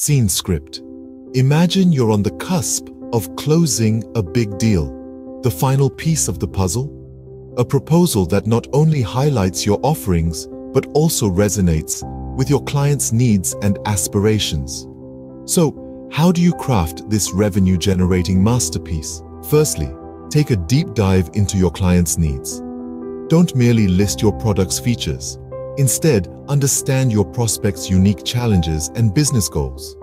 Scene script. Imagine you're on the cusp of closing a big deal, the final piece of the puzzle. A proposal that not only highlights your offerings, but also resonates with your client's needs and aspirations. So, how do you craft this revenue-generating masterpiece? Firstly, take a deep dive into your client's needs. Don't merely list your product's features. Instead, understand your prospect's unique challenges and business goals.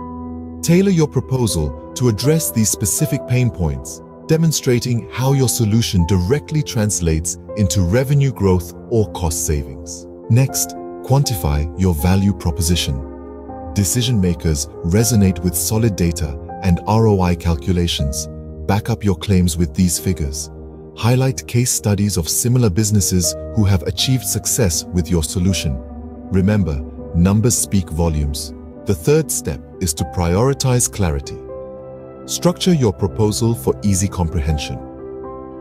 Tailor your proposal to address these specific pain points, demonstrating how your solution directly translates into revenue growth or cost savings. Next, quantify your value proposition. Decision makers resonate with solid data and ROI calculations. Back up your claims with these figures. Highlight case studies of similar businesses who have achieved success with your solution. Remember, numbers speak volumes. The third step is to prioritize clarity. Structure your proposal for easy comprehension.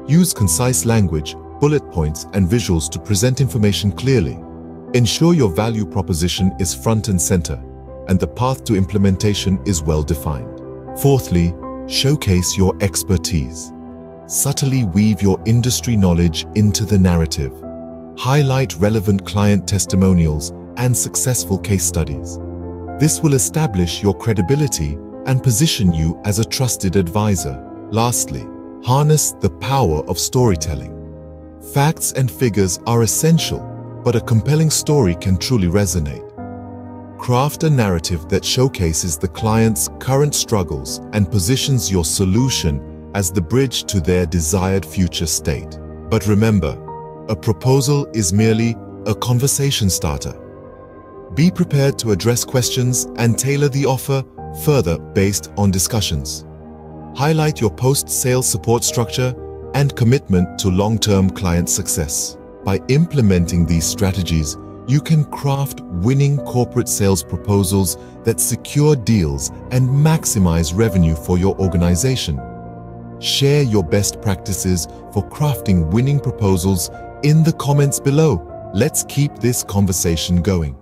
Use concise language, bullet points, and visuals to present information clearly. Ensure your value proposition is front and center, and the path to implementation is well defined. Fourthly, showcase your expertise subtly weave your industry knowledge into the narrative. Highlight relevant client testimonials and successful case studies. This will establish your credibility and position you as a trusted advisor. Lastly, harness the power of storytelling. Facts and figures are essential, but a compelling story can truly resonate. Craft a narrative that showcases the client's current struggles and positions your solution as the bridge to their desired future state. But remember, a proposal is merely a conversation starter. Be prepared to address questions and tailor the offer further based on discussions. Highlight your post-sales support structure and commitment to long-term client success. By implementing these strategies, you can craft winning corporate sales proposals that secure deals and maximize revenue for your organization. Share your best practices for crafting winning proposals in the comments below. Let's keep this conversation going.